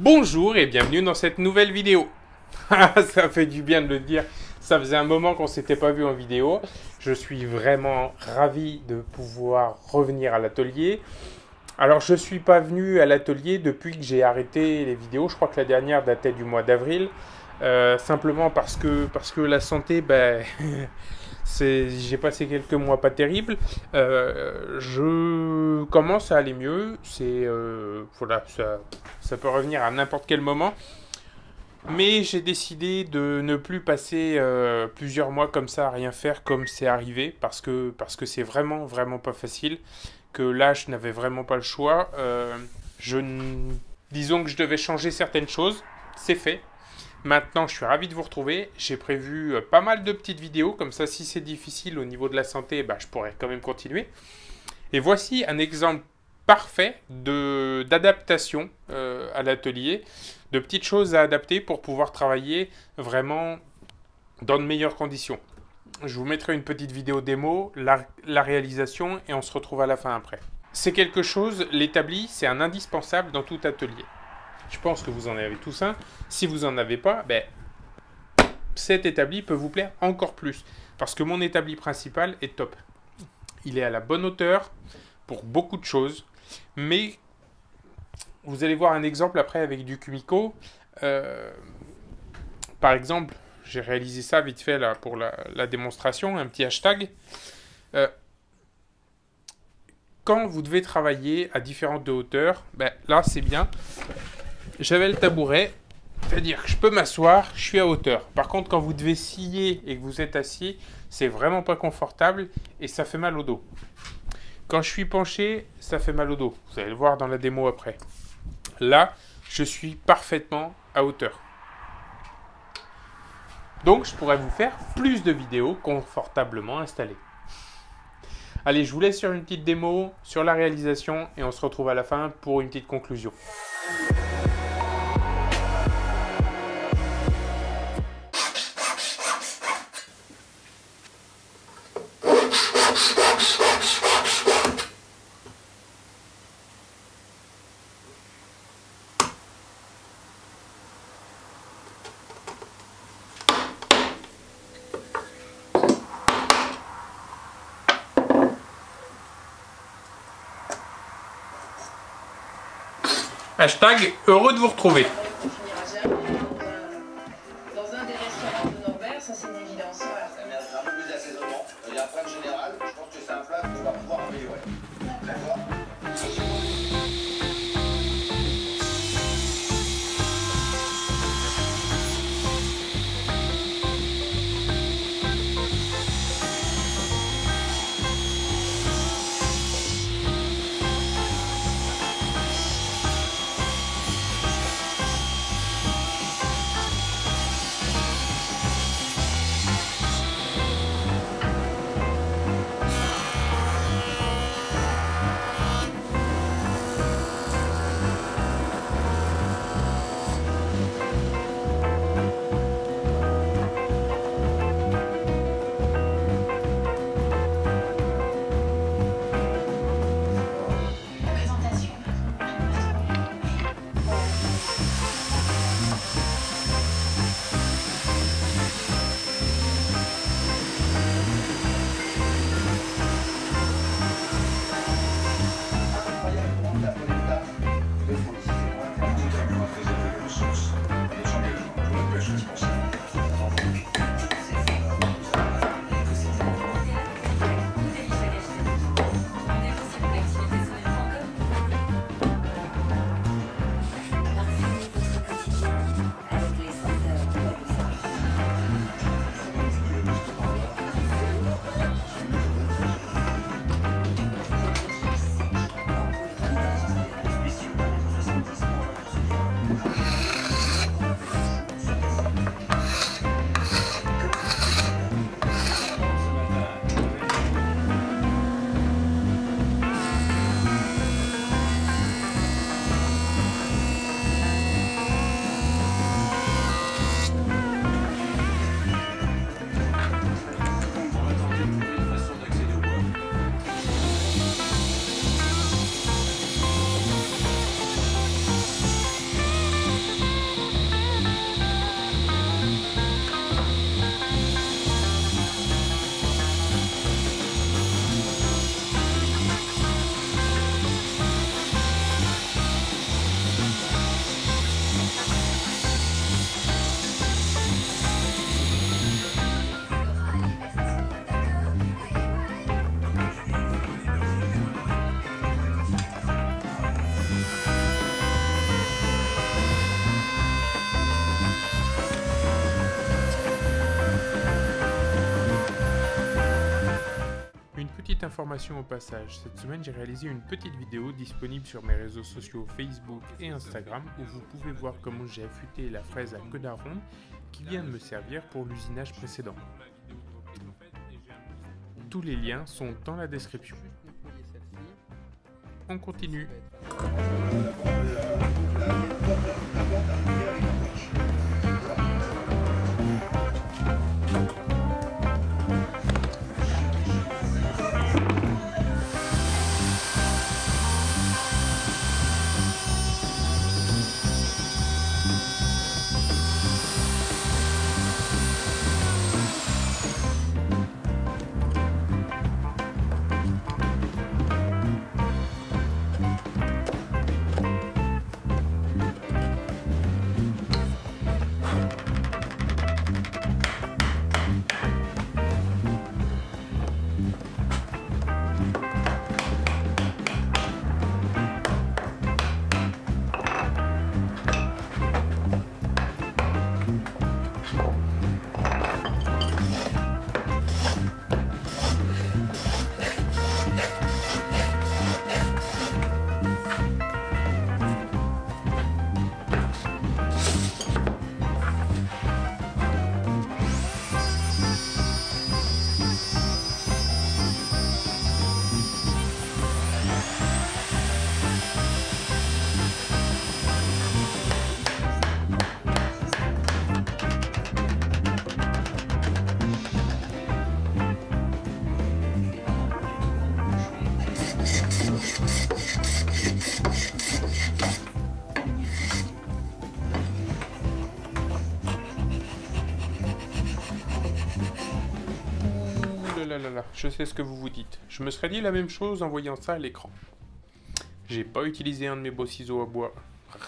Bonjour et bienvenue dans cette nouvelle vidéo. ça fait du bien de le dire. Ça faisait un moment qu'on s'était pas vu en vidéo. Je suis vraiment ravi de pouvoir revenir à l'atelier. Alors je suis pas venu à l'atelier depuis que j'ai arrêté les vidéos. Je crois que la dernière datait du mois d'avril. Euh, simplement parce que, parce que la santé, ben, j'ai passé quelques mois pas terribles. Euh, je commence à aller mieux. C'est euh, voilà, ça, ça, peut revenir à n'importe quel moment. Mais j'ai décidé de ne plus passer euh, plusieurs mois comme ça à rien faire comme c'est arrivé parce que parce que c'est vraiment vraiment pas facile. Que là je n'avais vraiment pas le choix. je disons que je devais changer certaines choses. C'est fait. Maintenant, je suis ravi de vous retrouver. J'ai prévu euh, pas mal de petites vidéos, comme ça, si c'est difficile au niveau de la santé, bah, je pourrais quand même continuer. Et voici un exemple parfait d'adaptation euh, à l'atelier, de petites choses à adapter pour pouvoir travailler vraiment dans de meilleures conditions. Je vous mettrai une petite vidéo démo, la, la réalisation, et on se retrouve à la fin après. C'est quelque chose, l'établi, c'est un indispensable dans tout atelier. Je pense que vous en avez tous un. Si vous n'en avez pas, ben, cet établi peut vous plaire encore plus. Parce que mon établi principal est top. Il est à la bonne hauteur pour beaucoup de choses. Mais vous allez voir un exemple après avec du Kumiko. Euh, par exemple, j'ai réalisé ça vite fait là, pour la, démonstration, un petit hashtag. Euh, quand vous devez travailler à différentes hauteurs, ben, là c'est bien j'avais le tabouret, c'est-à-dire que je peux m'asseoir, je suis à hauteur. Par contre, quand vous devez scier et que vous êtes assis, c'est vraiment pas confortable et ça fait mal au dos. Quand je suis penché, ça fait mal au dos. Vous allez le voir dans la démo après. Là, je suis parfaitement à hauteur. Donc, je pourrais vous faire plus de vidéos confortablement installées. Allez, je vous laisse sur une petite démo, sur la réalisation, et on se retrouve à la fin pour une petite conclusion. Hashtag heureux de vous retrouver. Information au passage, cette semaine j'ai réalisé une petite vidéo disponible sur mes réseaux sociaux Facebook et Instagram où vous pouvez voir comment j'ai affûté la fraise à queue d'arôme qui vient de me servir pour l'usinage précédent. Tous les liens sont dans la description. On continue. Je sais ce que vous vous dites. Je me serais dit la même chose en voyant ça à l'écran. J'ai pas utilisé un de mes beaux ciseaux à bois.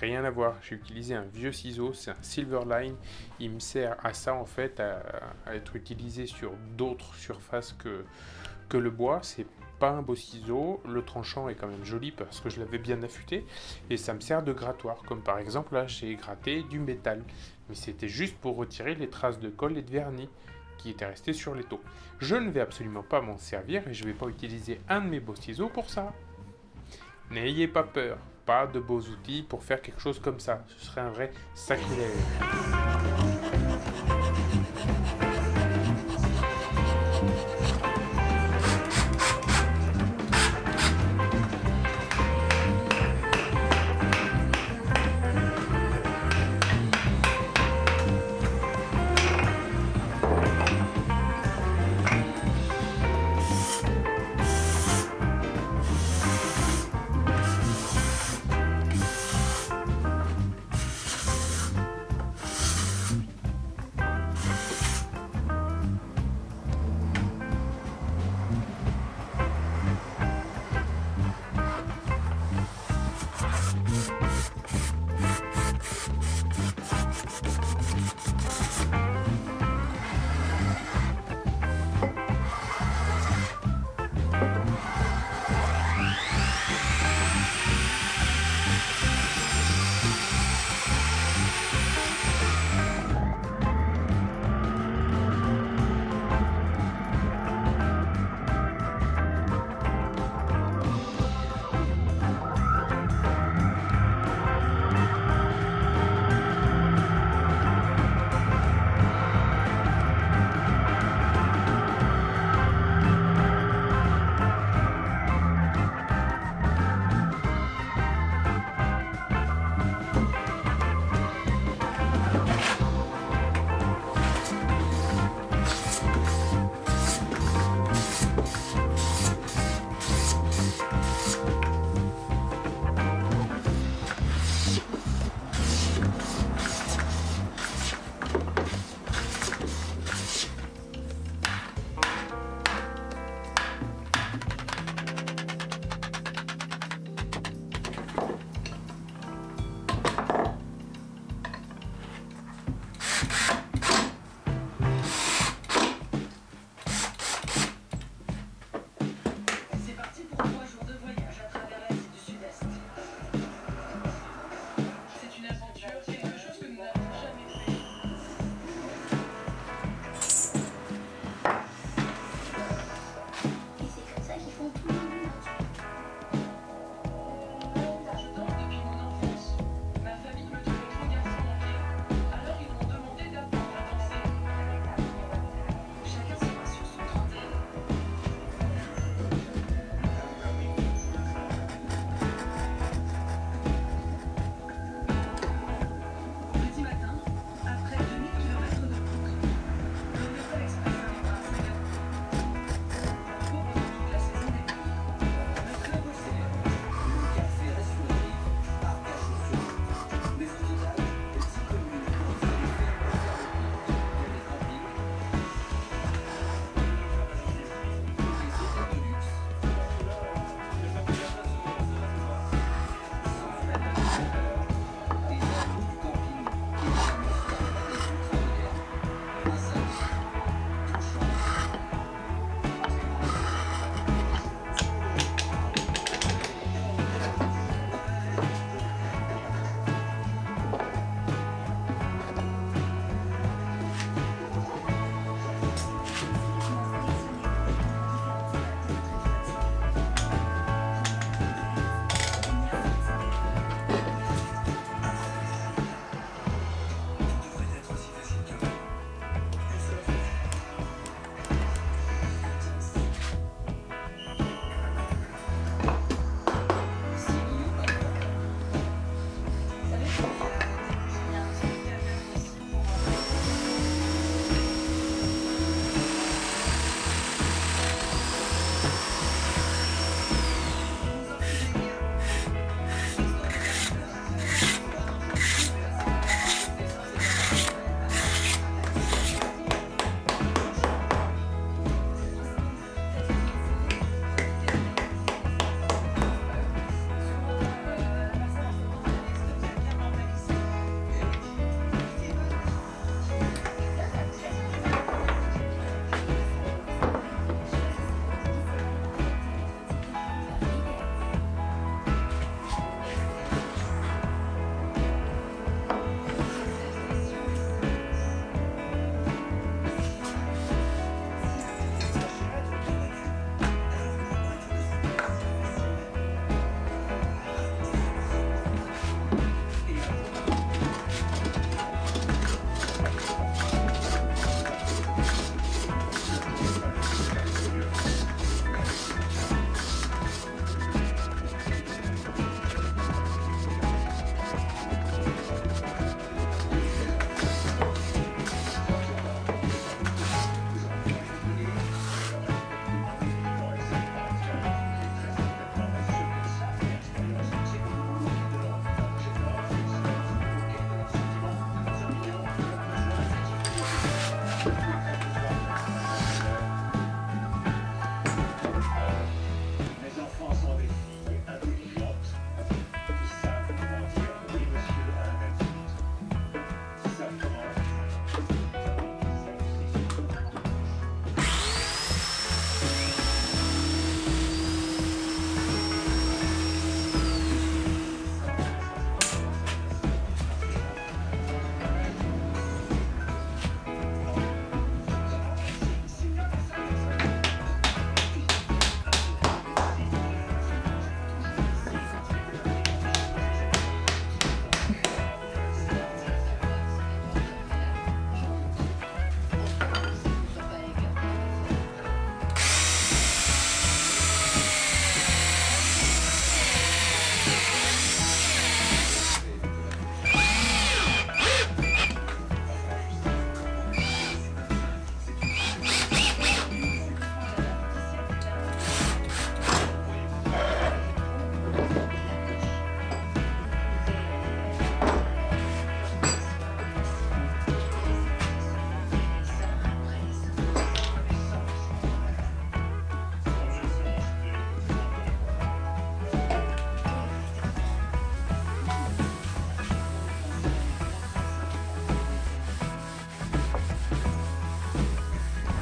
Rien à voir. J'ai utilisé un vieux ciseau, c'est un Silverline. Il me sert à ça en fait, à, être utilisé sur d'autres surfaces que, que le bois. C'est pas un beau ciseau. Le tranchant est quand même joli parce que je l'avais bien affûté. Et ça me sert de grattoir. Comme par exemple là, j'ai gratté du métal. Mais c'était juste pour retirer les traces de colle et de vernis était resté sur l'étau. Je ne vais absolument pas m'en servir et je ne vais pas utiliser un de mes beaux ciseaux pour ça. N'ayez pas peur, pas de beaux outils pour faire quelque chose comme ça. Ce serait un vrai sacrilège.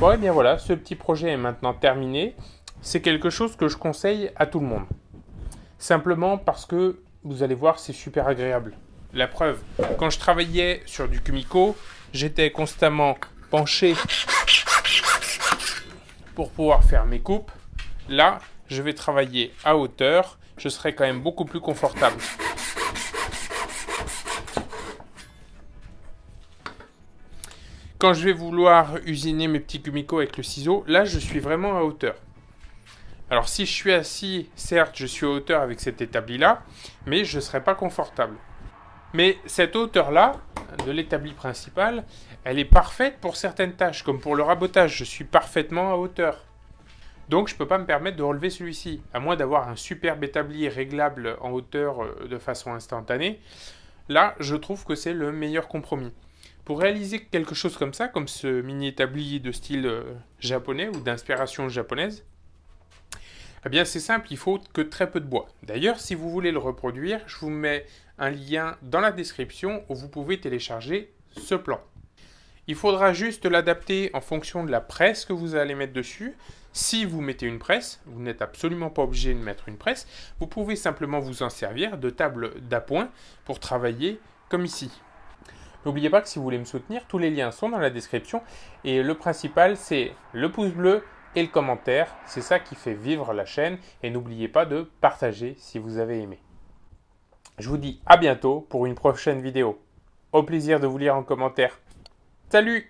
Bon, et bien voilà, ce petit projet est maintenant terminé. C'est quelque chose que je conseille à tout le monde. Simplement parce que, vous allez voir, c'est super agréable. La preuve, quand je travaillais sur du Kumiko, j'étais constamment penché pour pouvoir faire mes coupes. Là, je vais travailler à hauteur. Je serai quand même beaucoup plus confortable. Quand je vais vouloir usiner mes petits Kumiko avec le ciseau, là je suis vraiment à hauteur. Alors si je suis assis, certes je suis à hauteur avec cet établi-là, mais je ne serai pas confortable. Mais cette hauteur-là, de l'établi principal, elle est parfaite pour certaines tâches, comme pour le rabotage, je suis parfaitement à hauteur. Donc je ne peux pas me permettre de relever celui-ci, à moins d'avoir un superbe établi réglable en hauteur euh, de façon instantanée. Là, je trouve que c'est le meilleur compromis. Pour réaliser quelque chose comme ça, comme ce mini établi de style euh, japonais ou d'inspiration japonaise, eh bien c'est simple, il faut que très peu de bois. D'ailleurs, si vous voulez le reproduire, je vous mets un lien dans la description où vous pouvez télécharger ce plan. Il faudra juste l'adapter en fonction de la presse que vous allez mettre dessus. Si vous mettez une presse, vous n'êtes absolument pas obligé de mettre une presse, vous pouvez simplement vous en servir de table d'appoint pour travailler comme ici. N'oubliez pas que si vous voulez me soutenir, tous les liens sont dans la description. Et le principal, c'est le pouce bleu et le commentaire. C'est ça qui fait vivre la chaîne. Et n'oubliez pas de partager si vous avez aimé. Je vous dis à bientôt pour une prochaine vidéo. Au plaisir de vous lire en commentaire. Salut